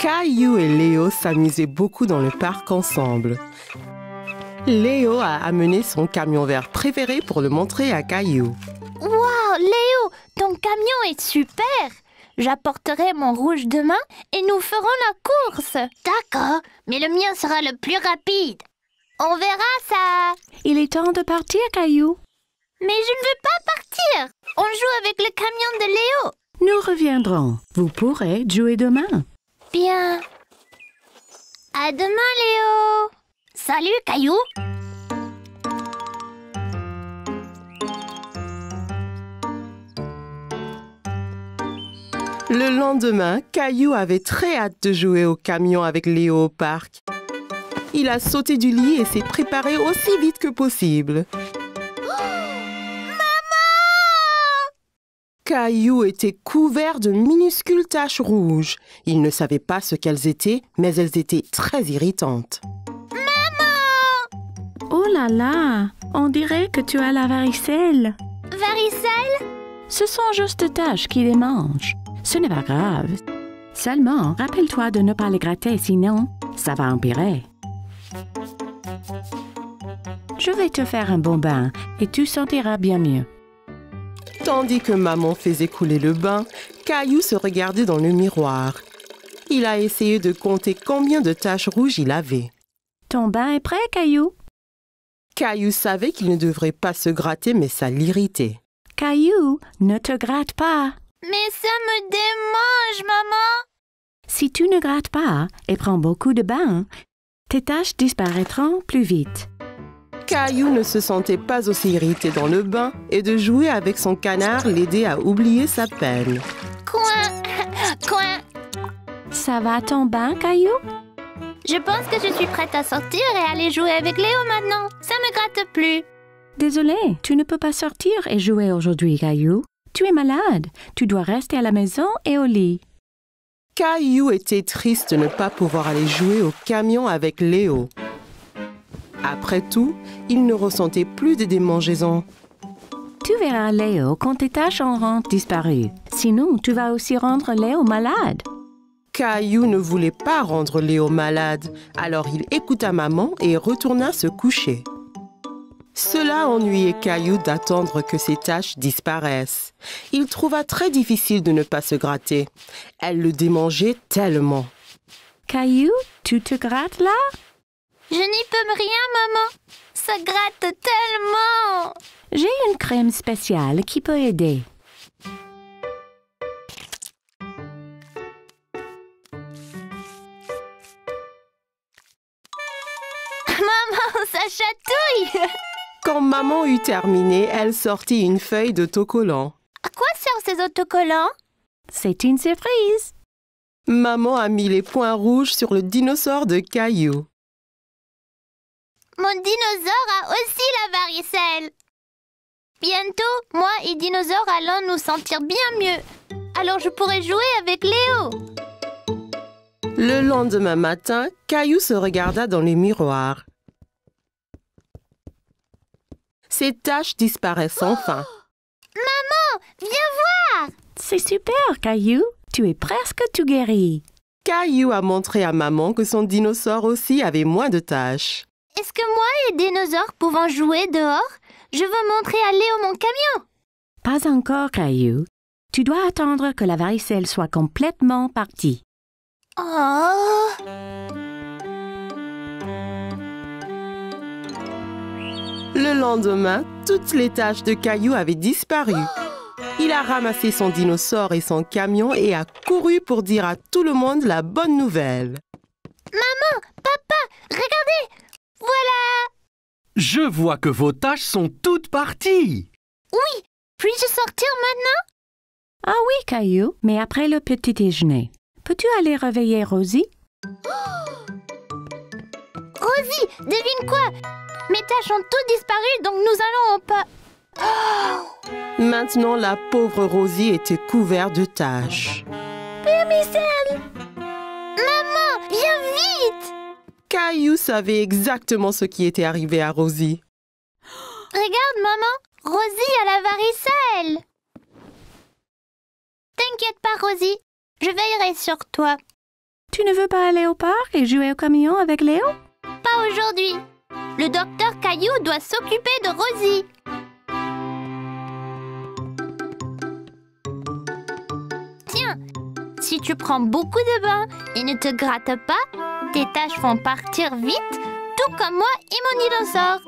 Caillou et Léo s'amusaient beaucoup dans le parc ensemble. Léo a amené son camion vert préféré pour le montrer à Caillou. Wow, Léo, ton camion est super. J'apporterai mon rouge demain et nous ferons la course. D'accord, mais le mien sera le plus rapide. On verra ça. Il est temps de partir, Caillou. Mais je ne veux pas partir. On joue avec le camion de Léo. Nous reviendrons. Vous pourrez jouer demain. Bien. À demain, Léo. Salut, Caillou. Le lendemain, Caillou avait très hâte de jouer au camion avec Léo au parc. Il a sauté du lit et s'est préparé aussi vite que possible. Caillou était couvert de minuscules taches rouges. Il ne savait pas ce qu'elles étaient, mais elles étaient très irritantes. Oh là là, on dirait que tu as la varicelle. Varicelle? Ce sont juste des taches qui les mangent. Ce n'est pas grave. Seulement, rappelle-toi de ne pas les gratter, sinon, ça va empirer. Je vais te faire un bon bain et tu sentiras bien mieux. Tandis que maman faisait couler le bain, Caillou se regardait dans le miroir. Il a essayé de compter combien de taches rouges il avait. Ton bain est prêt, Caillou? Caillou savait qu'il ne devrait pas se gratter, mais ça l'irritait. Caillou, ne te gratte pas. Mais ça me démange, maman. Si tu ne grattes pas et prends beaucoup de bains, tes taches disparaîtront plus vite. Caillou ne se sentait pas aussi irrité dans le bain et de jouer avec son canard l'aidait à oublier sa peine. Coin, coin. Ça va ton bain, Caillou? Je pense que je suis prête à sortir et aller jouer avec Léo maintenant. Ça me gratte plus. Désolé, tu ne peux pas sortir et jouer aujourd'hui, Caillou. Tu es malade. Tu dois rester à la maison et au lit. Caillou était triste de ne pas pouvoir aller jouer au camion avec Léo. Après tout, il ne ressentait plus de démangeaisons. Tu verras Léo quand tes taches auront disparu. Sinon, tu vas aussi rendre Léo malade. Caillou ne voulait pas rendre Léo malade, alors il écouta maman et retourna se coucher. Cela ennuyait Caillou d'attendre que ses taches disparaissent. Il trouva très difficile de ne pas se gratter. Elle le démangeait tellement. Caillou, tu te grattes là? Je n'y peux rien, maman. Ça gratte tellement. J'ai une crème spéciale qui peut aider. Maman, ça chatouille. Quand maman eut terminé, elle sortit une feuille d'autocollant. À quoi servent ces autocollants C'est une surprise. Maman a mis les points rouges sur le dinosaure de Caillou. Mon dinosaure a aussi la varicelle. Bientôt, moi et dinosaure allons nous sentir bien mieux. Alors je pourrai jouer avec Léo. Le lendemain matin, Caillou se regarda dans le miroir. Ses taches disparaissent enfin. Maman, viens voir. C'est super, Caillou. Tu es presque tout guéri. Caillou a montré à maman que son dinosaure aussi avait moins de taches. Est-ce que moi et dinosaure pouvons jouer dehors? Je veux montrer à Léo mon camion. Pas encore, Caillou. Tu dois attendre que la varicelle soit complètement partie. Oh Le lendemain, toutes les taches de Caillou avaient disparu. Il a ramassé son dinosaure et son camion et a couru pour dire à tout le monde la bonne nouvelle. Maman, papa, regardez Voilà Je vois que vos tâches sont toutes parties. Oui Puis-je sortir maintenant? Ah oui, Caillou, mais après le petit déjeuner. Peux-tu aller réveiller Rosie? Rosie, devine quoi? Mes tâches ont toutes disparu, donc nous allons au pas. Maintenant, la pauvre Rosie était couverte de taches. Michel Caillou savait exactement ce qui était arrivé à Rosie. Regarde, maman, Rosie a la varicelle. T'inquiète pas, Rosie, je veillerai sur toi. Tu ne veux pas aller au parc et jouer au camion avec Léo Pas aujourd'hui. Le docteur Caillou doit s'occuper de Rosie. Si tu prends beaucoup de bains et ne te grattes pas, tes taches vont partir vite, tout comme moi et mon dinosaure.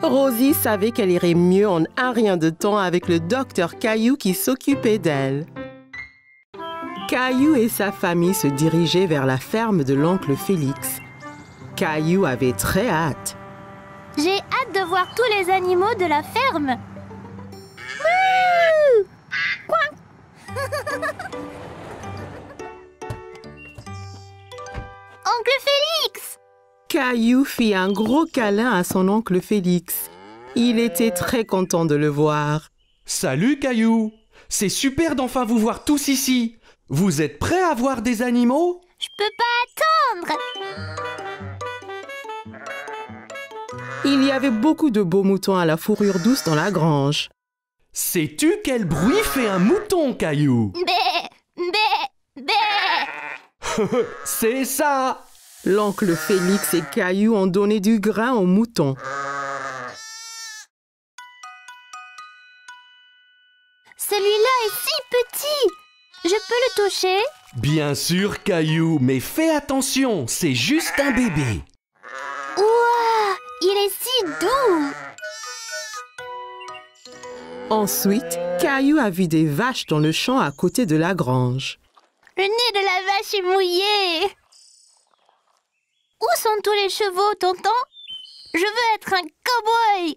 Rosie savait qu'elle irait mieux en un rien de temps avec le docteur Caillou qui s'occupait d'elle. Caillou et sa famille se dirigeaient vers la ferme de l'oncle Félix. Caillou avait très hâte. J'ai hâte de voir tous les animaux de la ferme. Oncle Félix. Caillou fit un gros câlin à son oncle Félix. Il était très content de le voir. Salut Caillou. C'est super d'enfin vous voir tous ici. Vous êtes prêts à voir des animaux? Je peux pas attendre. Il y avait beaucoup de beaux moutons à la fourrure douce dans la grange. Sais-tu quel bruit fait un mouton, Caillou? Bé Bé Bé C'est ça L'oncle Félix et Caillou ont donné du grain aux moutons. Celui-là est si petit Je peux le toucher? Bien sûr, Caillou, mais fais attention, c'est juste un bébé. Ouah Il est si doux Ensuite, Caillou a vu des vaches dans le champ à côté de la grange. Le nez de la vache est mouillé Où sont tous les chevaux, tonton? Je veux être un cow-boy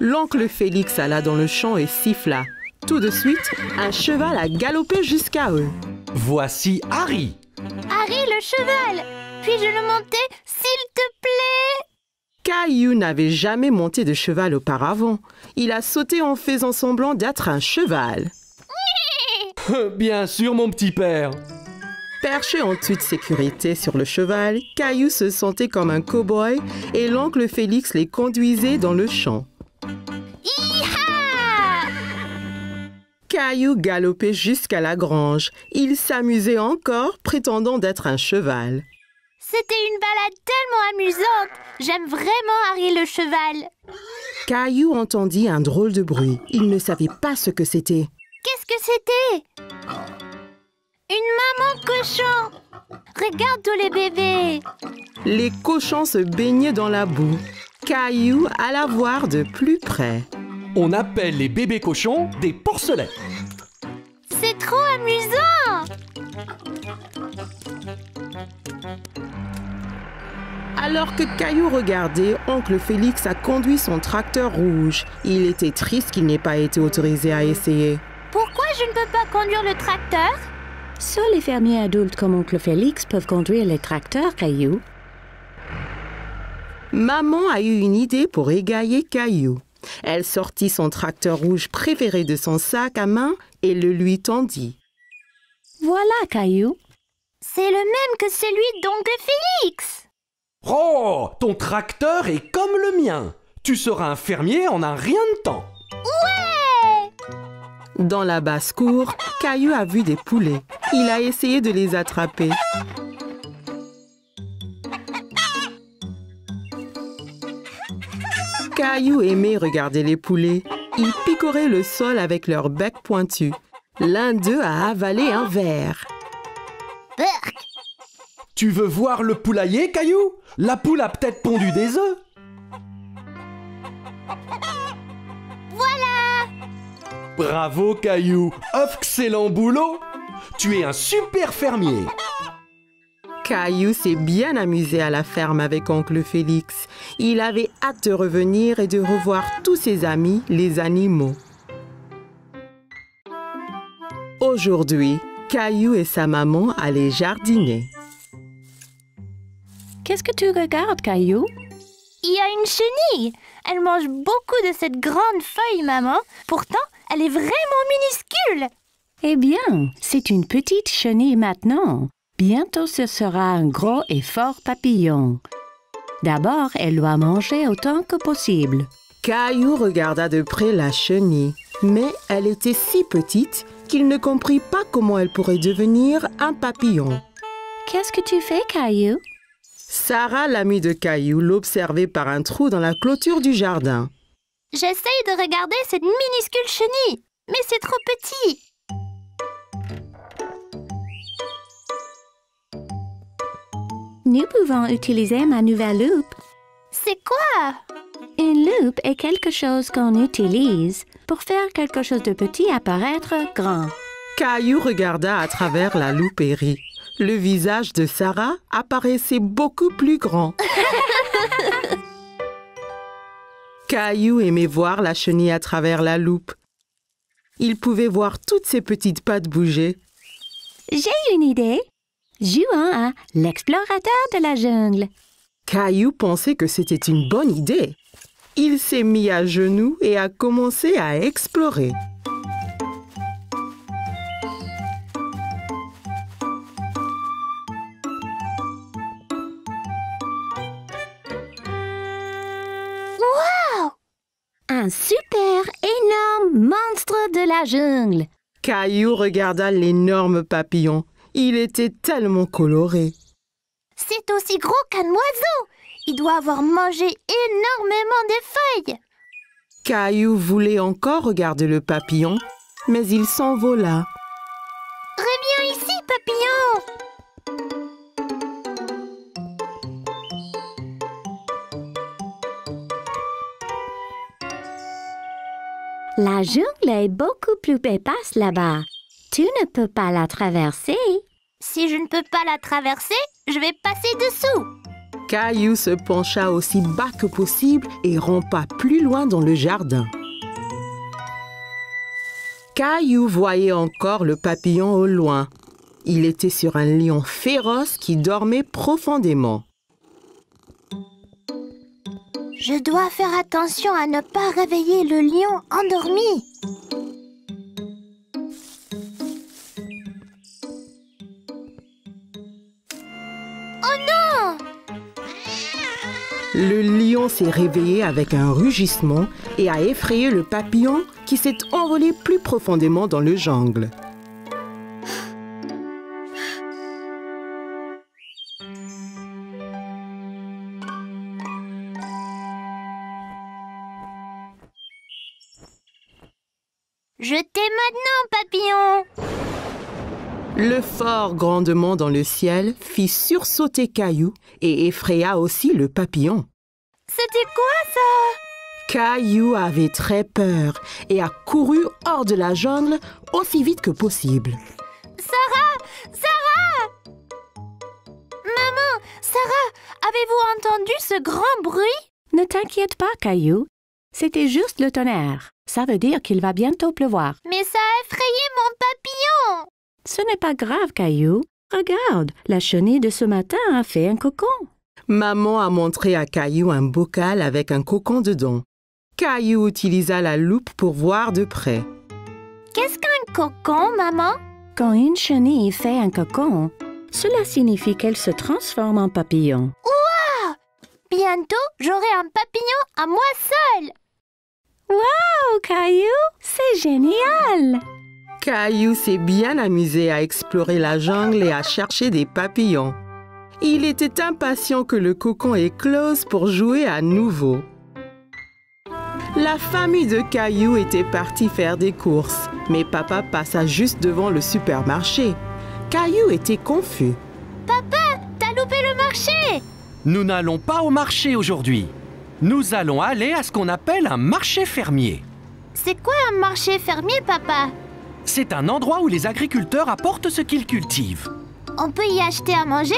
L'oncle Félix alla dans le champ et siffla. Tout de suite, un cheval a galopé jusqu'à eux. Voici Harry. Harry le cheval Puis-je le monter, s'il te plaît? Caillou n'avait jamais monté de cheval auparavant. Il a sauté en faisant semblant d'être un cheval. Bien sûr, mon petit père. Perché en toute sécurité sur le cheval, Caillou se sentait comme un cow-boy et l'oncle Félix les conduisait dans le champ. Hi-ha Caillou galopait jusqu'à la grange. Il s'amusait encore, prétendant d'être un cheval. C'était une balade tellement amusante J'aime vraiment Harry le cheval Caillou entendit un drôle de bruit. Il ne savait pas ce que c'était. Qu'est-ce que c'était Une maman cochon Regarde tous les bébés Les cochons se baignaient dans la boue. Caillou alla voir de plus près. On appelle les bébés cochons des porcelets. C'est trop amusant Alors que Caillou regardait, oncle Félix a conduit son tracteur rouge. Il était triste qu'il n'ait pas été autorisé à essayer. Pourquoi je ne peux pas conduire le tracteur? Seuls les fermiers adultes comme oncle Félix peuvent conduire les tracteurs, Caillou. Maman a eu une idée pour égayer Caillou. Elle sortit son tracteur rouge préféré de son sac à main et le lui tendit. Voilà, Caillou. C'est le même que celui d'oncle Félix Oh, ton tracteur est comme le mien. Tu seras un fermier en un rien de temps. Ouais Dans la basse-cour, Caillou a vu des poulets. Il a essayé de les attraper. Caillou aimait regarder les poulets. Ils picoraient le sol avec leur bec pointu. L'un d'eux a avalé un verre. Tu veux voir le poulailler, Caillou? La poule a peut-être pondu des œufs. Bravo, Caillou. Excellent boulot. Tu es un super fermier. Caillou s'est bien amusé à la ferme avec oncle Félix. Il avait hâte de revenir et de revoir tous ses amis, les animaux. Aujourd'hui, Caillou et sa maman allaient jardiner. Qu'est-ce que tu regardes, Caillou? Il y a une chenille Elle mange beaucoup de cette grande feuille, maman. Pourtant, elle est vraiment minuscule Eh bien, c'est une petite chenille maintenant. Bientôt ce sera un gros et fort papillon. D'abord, elle doit manger autant que possible. Caillou regarda de près la chenille. Mais elle était si petite qu'il ne comprit pas comment elle pourrait devenir un papillon. Qu'est-ce que tu fais, Caillou? Sarah, l'amie de Caillou, l'observait par un trou dans la clôture du jardin. J'essaye de regarder cette minuscule chenille, mais c'est trop petit. Nous pouvons utiliser ma nouvelle loupe. C'est quoi? Une loupe est quelque chose qu'on utilise pour faire quelque chose de petit apparaître grand. Caillou regarda à travers la loupe et rit. Le visage de Sarah apparaissait beaucoup plus grand. Caillou aimait voir la chenille à travers la loupe. Il pouvait voir toutes ses petites pattes bouger. J'ai une idée. Jouons à l'explorateur de la jungle. Caillou pensait que c'était une bonne idée. Il s'est mis à genoux et a commencé à explorer. Un super énorme monstre de la jungle. Caillou regarda l'énorme papillon. Il était tellement coloré. C'est aussi gros qu'un oiseau. Il doit avoir mangé énormément de feuilles. Caillou voulait encore regarder le papillon, mais il s'envola. Reviens ici, papillon. La jungle est beaucoup plus épaisse là-bas. Tu ne peux pas la traverser. Si je ne peux pas la traverser, je vais passer dessous. Caillou se pencha aussi bas que possible et rampa plus loin dans le jardin. Caillou voyait encore le papillon au loin. Il était sur un lion féroce qui dormait profondément. Je dois faire attention à ne pas réveiller le lion endormi. Oh non Le lion s'est réveillé avec un rugissement et a effrayé le papillon qui s'est envolé plus profondément dans le jungle. Je t'ai maintenant, papillon Le fort grandement dans le ciel fit sursauter Caillou et effraya aussi le papillon. C'était quoi ça? Caillou avait très peur et a couru hors de la jungle aussi vite que possible. Sarah Sarah Maman Sarah Avez-vous entendu ce grand bruit? Ne t'inquiète pas, Caillou. C'était juste le tonnerre. Ça veut dire qu'il va bientôt pleuvoir. Mais ça a effrayé mon papillon Ce n'est pas grave, Caillou. Regarde, la chenille de ce matin a fait un cocon. Maman a montré à Caillou un bocal avec un cocon dedans. Caillou utilisa la loupe pour voir de près. Qu'est-ce qu'un cocon, maman? Quand une chenille fait un cocon, cela signifie qu'elle se transforme en papillon. Bientôt, j'aurai un papillon à moi seul Oh, Caillou, c'est génial! Caillou s'est bien amusé à explorer la jungle et à chercher des papillons. Il était impatient que le cocon éclose pour jouer à nouveau. La famille de Caillou était partie faire des courses, mais papa passa juste devant le supermarché. Caillou était confus. T'as loupé le marché Nous n'allons pas au marché aujourd'hui. Nous allons aller à ce qu'on appelle un marché fermier. C'est quoi un marché fermier, papa? C'est un endroit où les agriculteurs apportent ce qu'ils cultivent. On peut y acheter à manger?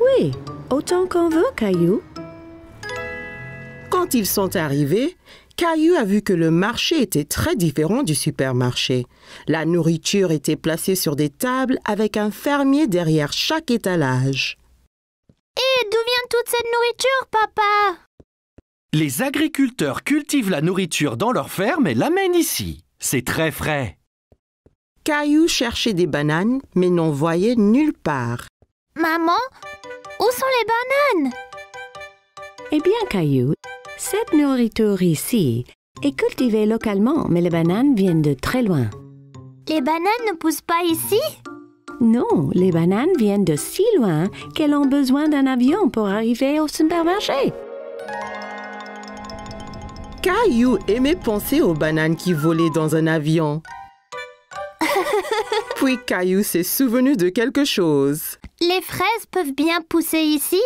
Oui, autant qu'on veut, Caillou. Quand ils sont arrivés, Caillou a vu que le marché était très différent du supermarché. La nourriture était placée sur des tables avec un fermier derrière chaque étalage. Et d'où vient toute cette nourriture, papa? Les agriculteurs cultivent la nourriture dans leur ferme et l'amènent ici. C'est très frais. Caillou cherchait des bananes, mais n'en voyait nulle part. Maman Où sont les bananes? Eh bien, Caillou, cette nourriture ici est cultivé localement, mais les bananes viennent de très loin. Les bananes ne poussent pas ici? Non, les bananes viennent de si loin qu'elles ont besoin d'un avion pour arriver au supermarché. Caillou aimait penser aux bananes qui volaient dans un avion. Puis Caillou s'est souvenu de quelque chose. Les fraises peuvent bien pousser ici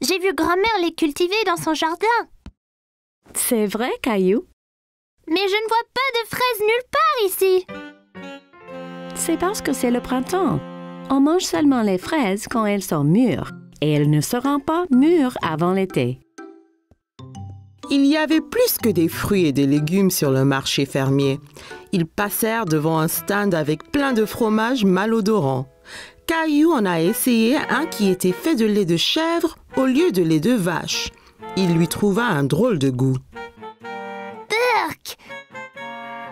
J'ai vu grand-mère les cultiver dans son jardin. C'est vrai, Caillou? Mais je ne vois pas de fraises nulle part ici. C'est parce que c'est le printemps. On mange seulement les fraises quand elles sont mûres, et elles ne seront pas mûres avant l'été. Il y avait plus que des fruits et des légumes sur le marché fermier. Ils passèrent devant un stand avec plein de fromages malodorants. Caillou en a essayé un qui était fait de lait de chèvre au lieu de lait de vache. Il lui trouva un drôle de goût. Burk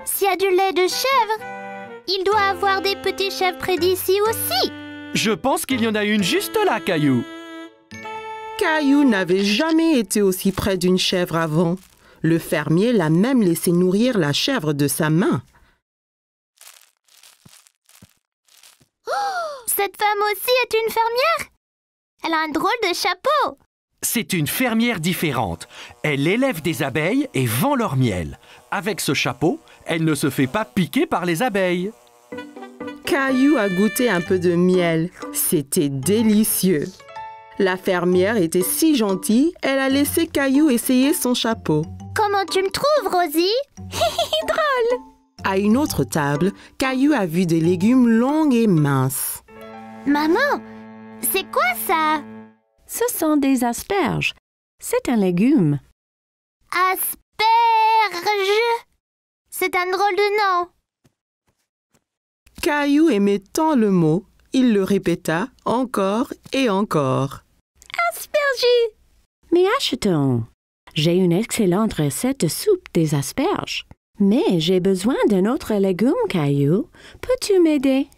S'il y a du lait de chèvre, il doit avoir des petits chèvres près d'ici aussi. Je pense qu'il y en a une juste là, Caillou. Caillou n'avait jamais été aussi près d'une chèvre avant. Le fermier l'a même laissé nourrir la chèvre de sa main. Cette femme aussi est une fermière Elle a un drôle de chapeau. C'est une fermière différente. Elle élève des abeilles et vend leur miel. Avec ce chapeau, elle ne se fait pas piquer par les abeilles. Caillou a goûté un peu de miel. C'était délicieux. La fermière était si gentille, elle a laissé Caillou essayer son chapeau. Comment tu me trouves, Rosie? Drôle À une autre table, Caillou a vu des légumes longs et minces. Maman, c'est quoi ça? Ce sont des asperges. C'est un légume. Asperge C'est un drôle de nom. Caillou aimait tant le mot, il le répéta encore et encore. Asperges Mais achetons. J'ai une excellente recette de soupe des asperges. Mais j'ai besoin d'un autre légume, Caillou. Peux-tu m'aider?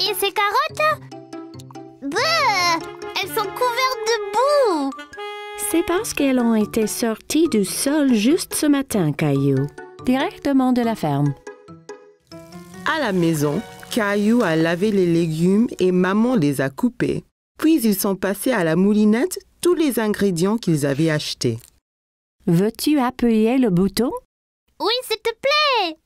Et ces carottes? Bleu Elles sont couvertes de boue C'est parce qu'elles ont été sorties du sol juste ce matin, Caillou. Directement de la ferme. À la maison, Caillou a lavé les légumes et maman les a coupés. Puis ils sont passés à la moulinette tous les ingrédients qu'ils avaient achetés. Veux-tu appuyer le bouton? Oui, s'il te plaît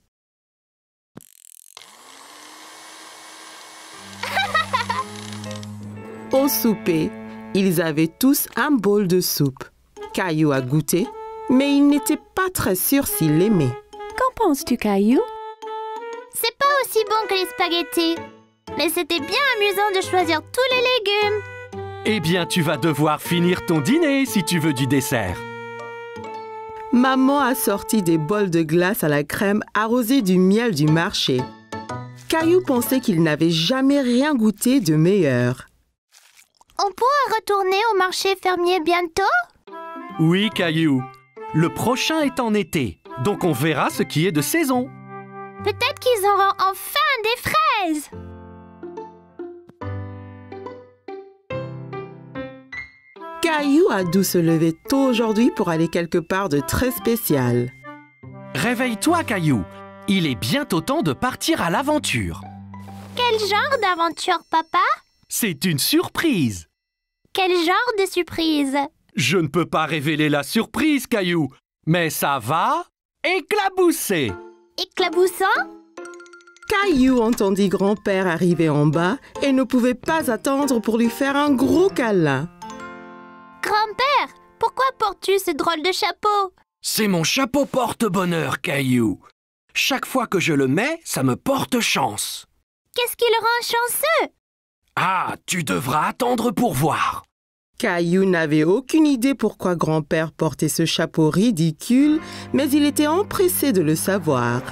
Au souper, ils avaient tous un bol de soupe. Caillou a goûté, mais il n'était pas très sûr s'il l'aimait. Qu'en penses-tu, Caillou? Aussi bon que les spaghettis. Mais c'était bien amusant de choisir tous les légumes. Eh bien, tu vas devoir finir ton dîner si tu veux du dessert. Maman a sorti des bols de glace à la crème arrosés du miel du marché. Caillou pensait qu'il n'avait jamais rien goûté de meilleur. On pourra retourner au marché fermier bientôt? Oui, Caillou. Le prochain est en été, donc on verra ce qui est de saison. Peut-être qu'ils auront enfin des fraises Caillou a dû se lever tôt aujourd'hui pour aller quelque part de très spécial. Réveille-toi, Caillou. Il est bientôt temps de partir à l'aventure. Quel genre d'aventure, papa? C'est une surprise. Quel genre de surprise? Je ne peux pas révéler la surprise, Caillou, mais ça va éclabousser. Éclaboussant Caillou entendit grand-père arriver en bas et ne pouvait pas attendre pour lui faire un gros câlin. Grand-père, pourquoi portes-tu ce drôle de chapeau? C'est mon chapeau porte-bonheur, Caillou. Chaque fois que je le mets, ça me porte chance. Qu'est-ce qui le rend chanceux? Ah, tu devras attendre pour voir. Caillou n'avait aucune idée pourquoi grand-père portait ce chapeau ridicule, mais il était empressé de le savoir.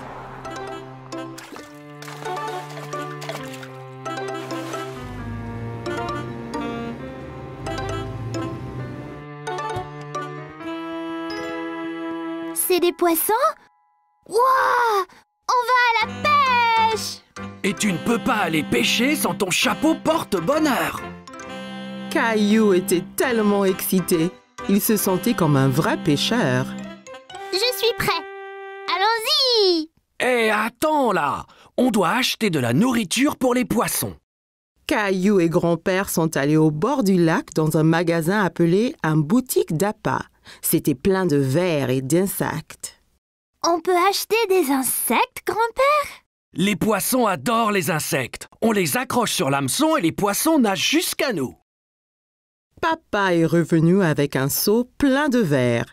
C'est des poissons? Wouah On va à la pêche Et tu ne peux pas aller pêcher sans ton chapeau porte-bonheur. Caillou était tellement excité. Il se sentait comme un vrai pêcheur. Je suis prêt. Allons-y Hé, attends là On doit acheter de la nourriture pour les poissons. Caillou et grand-père sont allés au bord du lac dans un magasin appelé un boutique d'appât. C'était plein de vers et d'insectes. On peut acheter des insectes, grand-père? Les poissons adorent les insectes. On les accroche sur l'hameçon et les poissons nagent jusqu'à nous. Papa est revenu avec un seau plein de vers.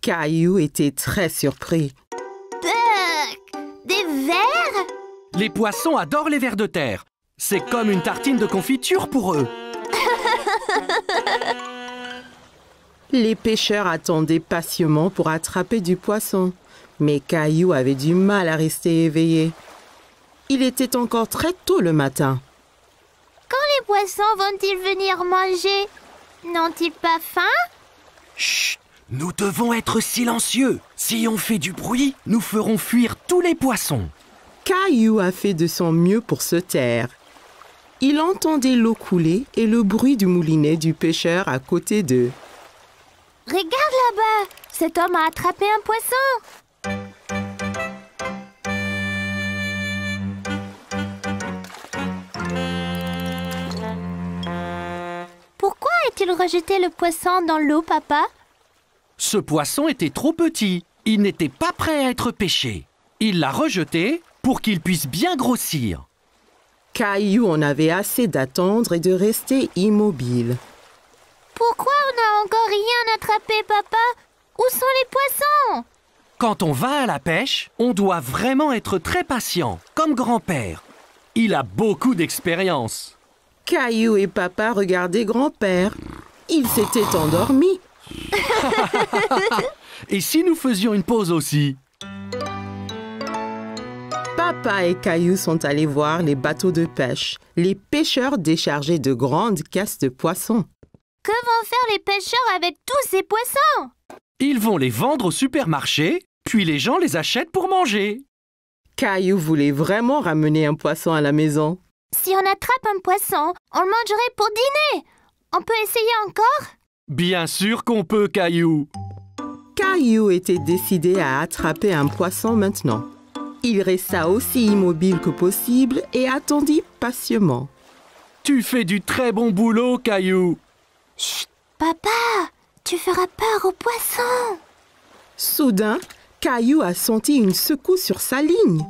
Caillou était très surpris. Buck Des vers Les poissons adorent les vers de terre. C'est comme une tartine de confiture pour eux. Les pêcheurs attendaient patiemment pour attraper du poisson, mais Caillou avait du mal à rester éveillé. Il était encore très tôt le matin. Quand les poissons vont-ils venir manger N'ont-ils pas faim Chut Nous devons être silencieux. Si on fait du bruit, nous ferons fuir tous les poissons. Caillou a fait de son mieux pour se taire. Il entendait l'eau couler et le bruit du moulinet du pêcheur à côté d'eux. Regarde là-bas Cet homme a attrapé un poisson a-t-il rejeté le poisson dans l'eau, papa? Ce poisson était trop petit. Il n'était pas prêt à être pêché. Il l'a rejeté pour qu'il puisse bien grossir. Caillou en avait assez d'attendre et de rester immobile. Pourquoi on n'a encore rien attrapé, papa? Où sont les poissons? Quand on va à la pêche, on doit vraiment être très patient, comme grand-père. Il a beaucoup d'expérience. Caillou et papa regardaient grand-père. Il s'était endormi. Et si nous faisions une pause aussi? Papa et Caillou sont allés voir les bateaux de pêche. Les pêcheurs déchargeaient de grandes caisses de poissons. Que vont faire les pêcheurs avec tous ces poissons? Ils vont les vendre au supermarché, puis les gens les achètent pour manger. Caillou voulait vraiment ramener un poisson à la maison. Si on attrape un poisson, on le mangerait pour dîner On peut essayer encore? Bien sûr qu'on peut, Caillou. Caillou était décidé à attraper un poisson maintenant. Il resta aussi immobile que possible et attendit patiemment. Tu fais du très bon boulot, Caillou. Chut Papa Tu feras peur aux poissons Soudain, Caillou a senti une secousse sur sa ligne.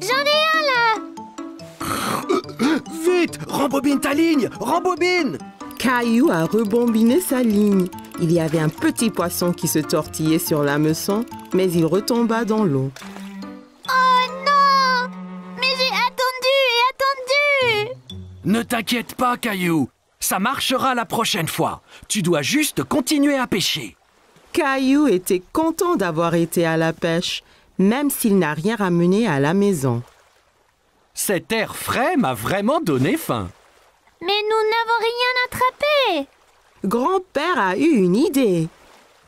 J'en ai Vite, rembobine ta ligne, rembobine Caillou a rebombiné sa ligne. Il y avait un petit poisson qui se tortillait sur l'hameçon, mais il retomba dans l'eau. Oh non Mais j'ai attendu et attendu Ne t'inquiète pas, Caillou. Ça marchera la prochaine fois. Tu dois juste continuer à pêcher. Caillou était content d'avoir été à la pêche, même s'il n'a rien ramené à la maison. Cet air frais m'a vraiment donné faim. Mais nous n'avons rien attrapé Grand-père a eu une idée.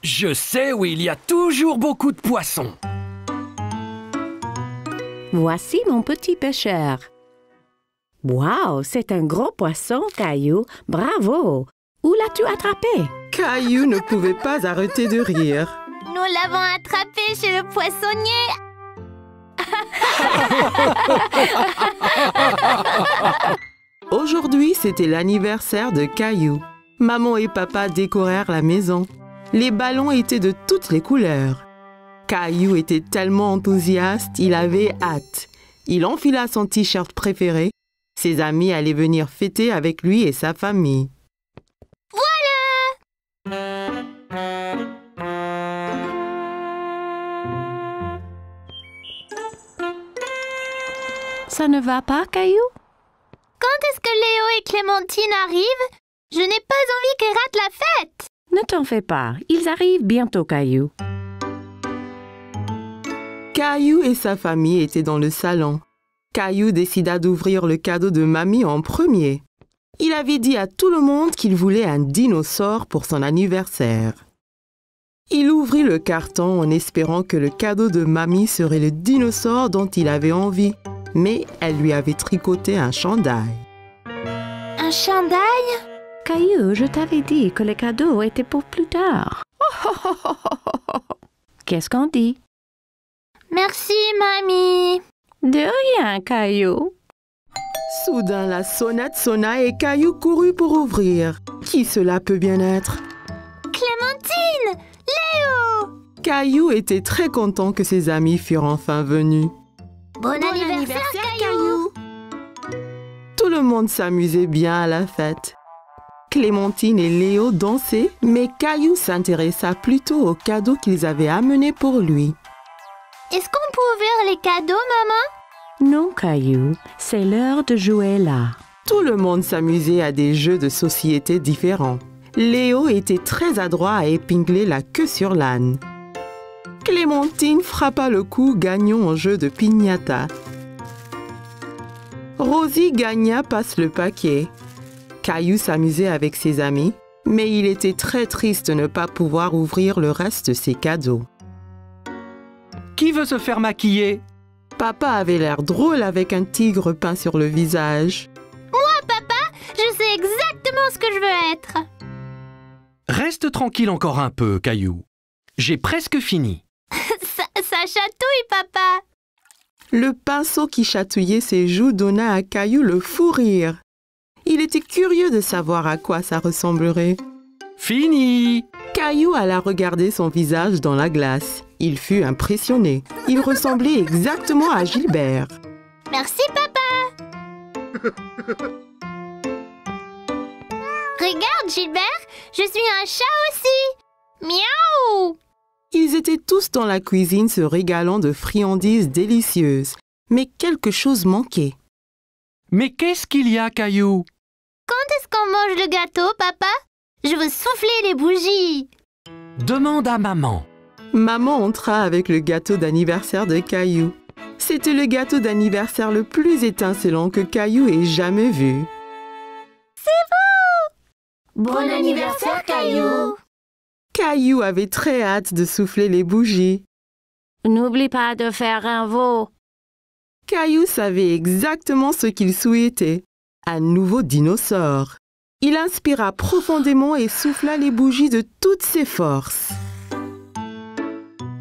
Je sais où il y a toujours beaucoup de poissons. Voici mon petit pêcheur. Wow, c'est un gros poisson, Caillou. Bravo. Où l'as-tu attrapé? Caillou ne pouvait pas arrêter de rire. Nous l'avons attrapé chez le poissonnier Aujourd'hui, c'était l'anniversaire de Caillou. Maman et papa décorèrent la maison. Les ballons étaient de toutes les couleurs. Caillou était tellement enthousiaste, il avait hâte. Il enfila son t-shirt préféré. Ses amis allaient venir fêter avec lui et sa famille. Ça ne va pas, Caillou? Quand est-ce que Léo et Clémentine arrivent? Je n'ai pas envie qu'ils ratent la fête Ne t'en fais pas. Ils arrivent bientôt, Caillou. Caillou et sa famille étaient dans le salon. Caillou décida d'ouvrir le cadeau de mamie en premier. Il avait dit à tout le monde qu'il voulait un dinosaure pour son anniversaire. Il ouvrit le carton en espérant que le cadeau de mamie serait le dinosaure dont il avait envie, mais elle lui avait tricoté un chandail. Un chandail? Caillou, je t'avais dit que les cadeaux étaient pour plus tard. Qu'est-ce qu'on dit? Merci, mamie. De rien, Caillou. Soudain, la sonnette sonna et Caillou courut pour ouvrir. Qui cela peut bien être? Clémentine Léo Caillou était très content que ses amis furent enfin venus. Bon, anniversaire, Caillou Tout le monde s'amusait bien à la fête. Clémentine et Léo dansaient, mais Caillou s'intéressa plutôt aux cadeaux qu'ils avaient amenés pour lui. Est-ce qu'on peut ouvrir les cadeaux, maman? Non, Caillou, c'est l'heure de jouer là. Tout le monde s'amusait à des jeux de société différents. Léo était très adroit à épingler la queue sur l'âne. Clémentine frappa le coup gagnant en jeu de pignata. Rosie gagna passe le paquet. Caillou s'amusait avec ses amis, mais il était très triste de ne pas pouvoir ouvrir le reste de ses cadeaux. Qui veut se faire maquiller? Papa avait l'air drôle avec un tigre peint sur le visage. Je sais exactement ce que je veux être. Reste tranquille encore un peu, Caillou. J'ai presque fini. Ça, ça chatouille, papa. Le pinceau qui chatouillait ses joues donna à Caillou le fou rire. Il était curieux de savoir à quoi ça ressemblerait. Fini Caillou alla regarder son visage dans la glace. Il fut impressionné. Il ressemblait exactement à Gilbert. Merci, papa. Regarde, Gilbert, je suis un chat aussi. Miaou Ils étaient tous dans la cuisine se régalant de friandises délicieuses. Mais quelque chose manquait. Mais qu'est-ce qu'il y a, Caillou? Quand est-ce qu'on mange le gâteau, papa? Je veux souffler les bougies. Demande à maman. Maman entra avec le gâteau d'anniversaire de Caillou. C'était le gâteau d'anniversaire le plus étincelant que Caillou ait jamais vu. Bon anniversaire, Caillou. Caillou avait très hâte de souffler les bougies. N'oublie pas de faire un veau. Caillou savait exactement ce qu'il souhaitait. Un nouveau dinosaure. Il inspira profondément et souffla les bougies de toutes ses forces.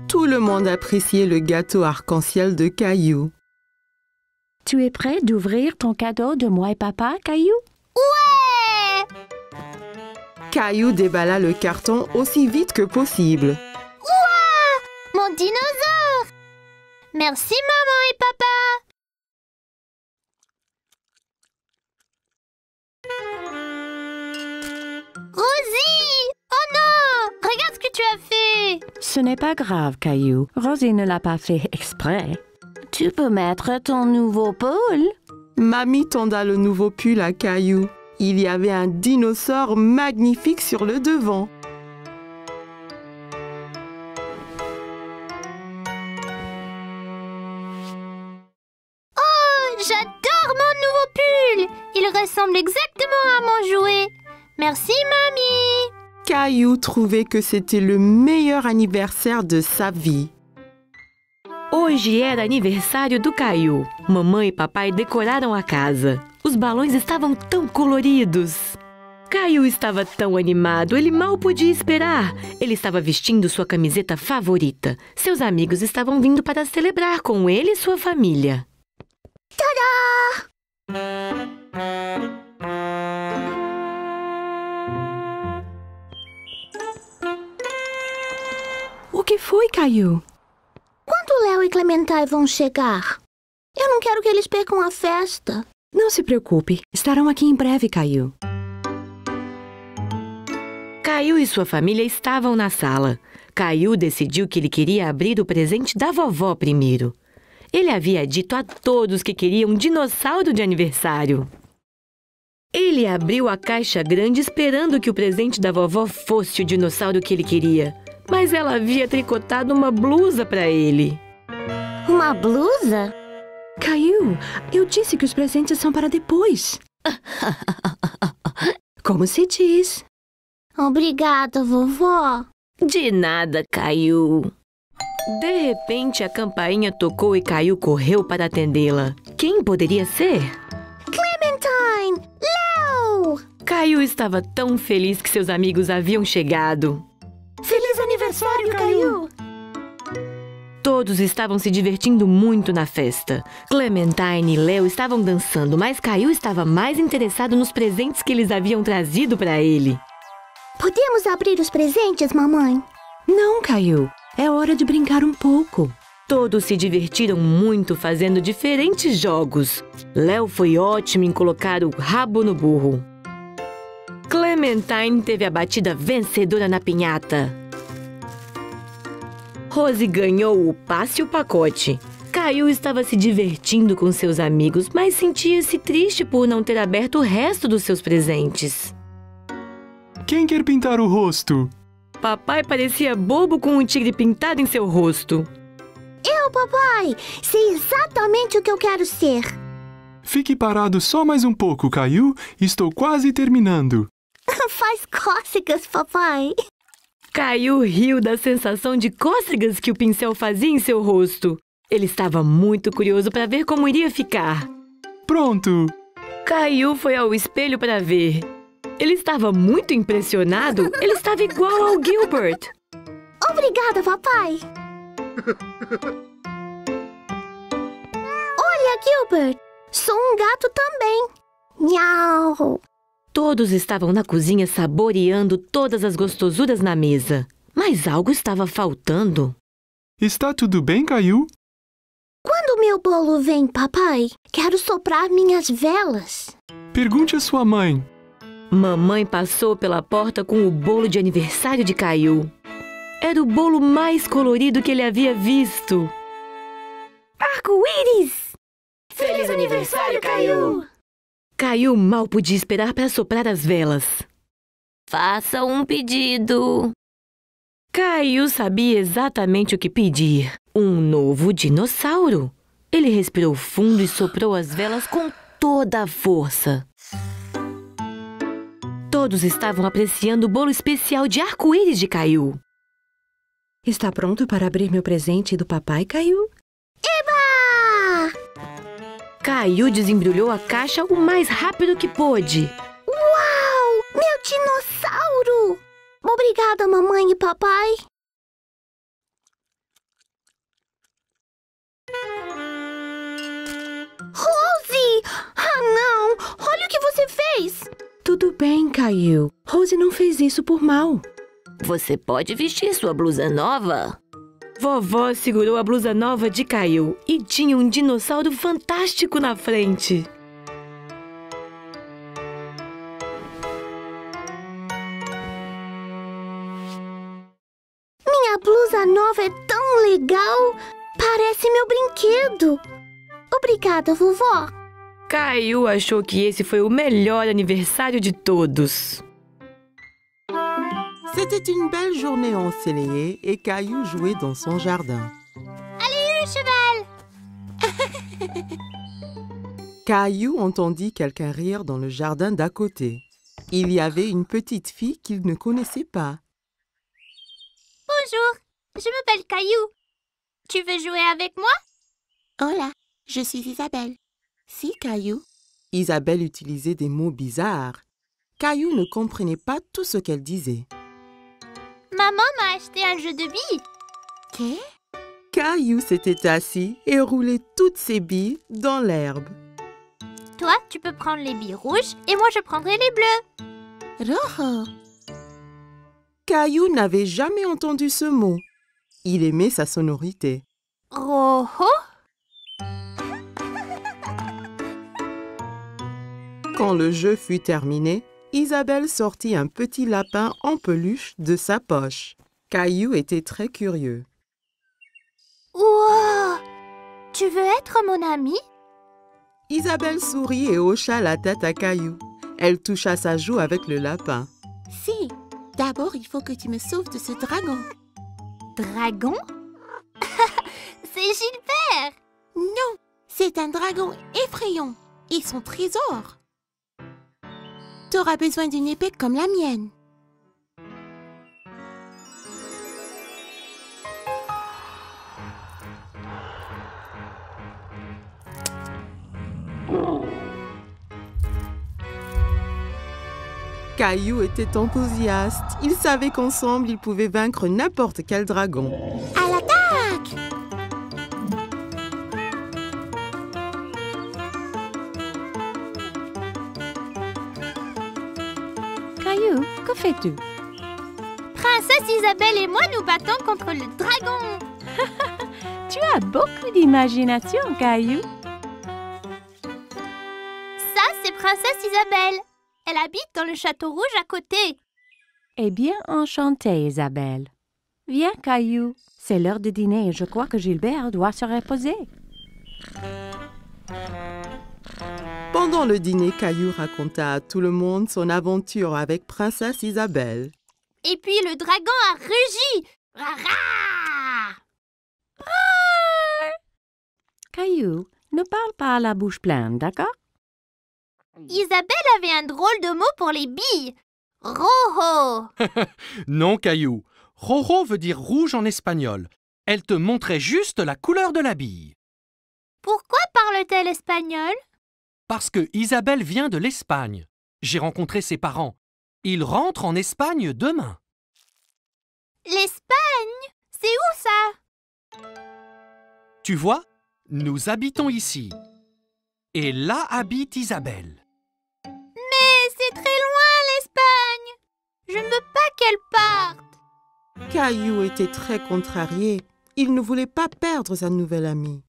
Tout le monde appréciait le gâteau arc-en-ciel de Caillou. Tu es prêt d'ouvrir ton cadeau de moi et papa, Caillou? Ouais Caillou déballa le carton aussi vite que possible. Mon dinosaure Merci, maman et papa. Rosie Oh non Regarde ce que tu as fait Ce n'est pas grave, Caillou. Rosie ne l'a pas fait exprès. Tu peux mettre ton nouveau pull. Mamie tenda le nouveau pull à Caillou. Il y avait un dinosaure magnifique sur le devant. Oh, j'adore mon nouveau pull Il ressemble exactement à mon jouet. Merci, mamie Caillou trouvait que c'était le meilleur anniversaire de sa vie. Hoje era aniversário do Caio. Mamãe e papai decoraram a casa. Os balões estavam tão coloridos. Caio estava tão animado, ele mal podia esperar. Ele estava vestindo sua camiseta favorita. Seus amigos estavam vindo para celebrar com ele e sua família. O que foi, Caillou? Quando Léo e Clementai vão chegar? Eu não quero que eles percam a festa. Não se preocupe, estarão aqui em breve, Caillou. Caio e sua família estavam na sala. Caio decidiu que ele queria abrir o presente da vovó primeiro. Ele havia dito a todos que queria um dinossauro de aniversário. Ele abriu a caixa grande esperando que o presente da vovó fosse o dinossauro que ele queria. Mas ela havia tricotado uma blusa para ele. Uma blusa? Caillou, eu disse que os presentes são para depois. Como se diz? Obrigada, vovó. De nada, Caio. De repente, a campainha tocou e Caio correu para atendê-la. Quem poderia ser? Clementine! Léo! Caio estava tão feliz que seus amigos haviam chegado. Todos estavam se divertindo muito na festa. Clementine e Leo estavam dançando, mas Caio estava mais interessado nos presentes que eles haviam trazido para ele. Podemos abrir os presentes, mamãe? Não, Caio. É hora de brincar um pouco. Todos se divertiram muito fazendo diferentes jogos. Léo foi ótimo em colocar o rabo no burro. Clementine teve a batida vencedora na pinhata. Rose ganhou o passe e o pacote. Caio estava se divertindo com seus amigos, mas sentia-se triste por não ter aberto o resto dos seus presentes. Quem quer pintar o rosto? Papai parecia bobo com um tigre pintado em seu rosto. Eu, papai! Sei exatamente o que eu quero ser. Fique parado só mais um pouco, Caio. Estou quase terminando. Faz cócegas, papai. Caio riu da sensação de cócegas que o pincel fazia em seu rosto. Ele estava muito curioso para ver como iria ficar. Pronto! Caio foi ao espelho para ver. Ele estava muito impressionado. Ele estava igual ao Gilbert. Obrigada, papai. Olha, Gilbert. Sou um gato também. Miau. Todos estavam na cozinha saboreando todas as gostosuras na mesa. Mas algo estava faltando. Está tudo bem, Caio? Quando meu bolo vem, papai, quero soprar minhas velas. Pergunte à sua mãe. Mamãe passou pela porta com o bolo de aniversário de Caio. Era o bolo mais colorido que ele havia visto. Arco-íris! Feliz aniversário, Caio! Caio mal podia esperar para soprar as velas. Faça um pedido. Caio sabia exatamente o que pedir. Um novo dinossauro. Ele respirou fundo e soprou as velas com toda a força. Todos estavam apreciando o bolo especial de arco-íris de Caio. Está pronto para abrir meu presente do papai, Caio? Caio desembrulhou a caixa o mais rápido que pôde. Uau! Meu dinossauro! Obrigada, mamãe e papai. Rose! Ah, não! Olha o que você fez! Tudo bem, Caio. Rose não fez isso por mal. Você pode vestir sua blusa nova? Vovó segurou a blusa nova de Caio e tinha um dinossauro fantástico na frente. Minha blusa nova é tão legal! Parece meu brinquedo! Obrigada, vovó! Caio achou que esse foi o melhor aniversário de todos. C'était une belle journée ensoleillée et Caillou jouait dans son jardin. Allez, cheval! Caillou entendit quelqu'un rire dans le jardin d'à côté. Il y avait une petite fille qu'il ne connaissait pas. Bonjour, je m'appelle Caillou. Tu veux jouer avec moi? Hola, je suis Isabelle. Si, Caillou. Isabelle utilisait des mots bizarres. Caillou ne comprenait pas tout ce qu'elle disait. Maman m'a acheté un jeu de billes. ¿Qué? Caillou s'était assis et roulait toutes ses billes dans l'herbe. Toi, tu peux prendre les billes rouges et moi je prendrai les bleues. Rojo. Caillou n'avait jamais entendu ce mot. Il aimait sa sonorité. Rojo? Quand le jeu fut terminé, Isabelle sortit un petit lapin en peluche de sa poche. Caillou était très curieux. Wow! Tu veux être mon ami? Isabelle sourit et hocha la tête à Caillou. Elle toucha sa joue avec le lapin. Si. D'abord, il faut que tu me sauves de ce dragon. Dragon? C'est Gilbert! Non, c'est un dragon effrayant. Et son trésor. T'auras besoin d'une épée comme la mienne. Caillou était enthousiaste. Il savait qu'ensemble, ils pouvaient vaincre n'importe quel dragon. Princesse Isabelle et moi nous battons contre le dragon. Tu as beaucoup d'imagination, Caillou. Ça, c'est Princesse Isabelle. Elle habite dans le château rouge à côté. Eh bien, enchantée, Isabelle. Viens, Caillou. C'est l'heure de dîner et je crois que Gilbert doit se reposer. Pendant le dîner, Caillou raconta à tout le monde son aventure avec Princesse Isabelle. Et puis le dragon a rugi. Rara Caillou, ne parle pas à la bouche pleine, d'accord? Isabelle avait un drôle de mot pour les billes. Rojo. Non, Caillou. Roro veut dire rouge en espagnol. Elle te montrait juste la couleur de la bille. Pourquoi parle-t-elle espagnol? Parce que Isabelle vient de l'Espagne. J'ai rencontré ses parents. Ils rentrent en Espagne demain. L'Espagne? C'est où ça? Tu vois, nous habitons ici. Et là habite Isabelle. Mais c'est très loin l'Espagne. Je ne veux pas qu'elle parte. Caillou était très contrarié. Il ne voulait pas perdre sa nouvelle amie.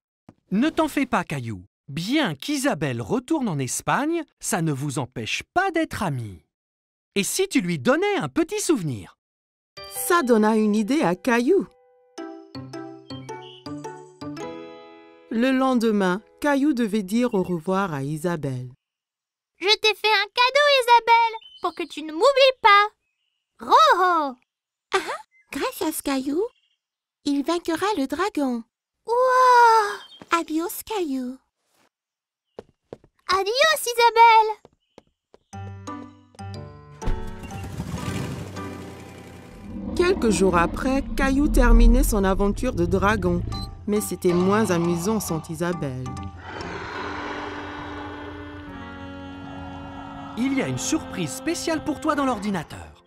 Ne t'en fais pas, Caillou. Bien qu'Isabelle retourne en Espagne, ça ne vous empêche pas d'être amis. Et si tu lui donnais un petit souvenir? Ça donna une idée à Caillou. Le lendemain, Caillou devait dire au revoir à Isabelle. Je t'ai fait un cadeau, Isabelle, pour que tu ne m'oublies pas. Rojo. Gracias, Caillou. Il vaincra le dragon. Wow. Adios, Caillou. Adios, Isabelle. Quelques jours après, Caillou terminait son aventure de dragon. Mais c'était moins amusant sans Isabelle. Il y a une surprise spéciale pour toi dans l'ordinateur.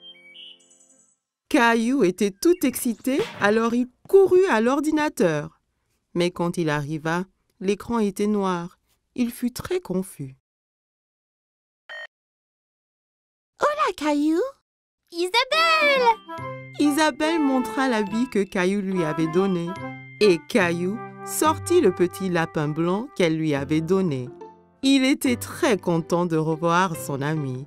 Caillou était tout excité, alors il courut à l'ordinateur. Mais quand il arriva, l'écran était noir. Il fut très confus. Hola, Caillou. Isabelle. Isabelle montra l'habit que Caillou lui avait donné. Et Caillou sortit le petit lapin blanc qu'elle lui avait donné. Il était très content de revoir son ami.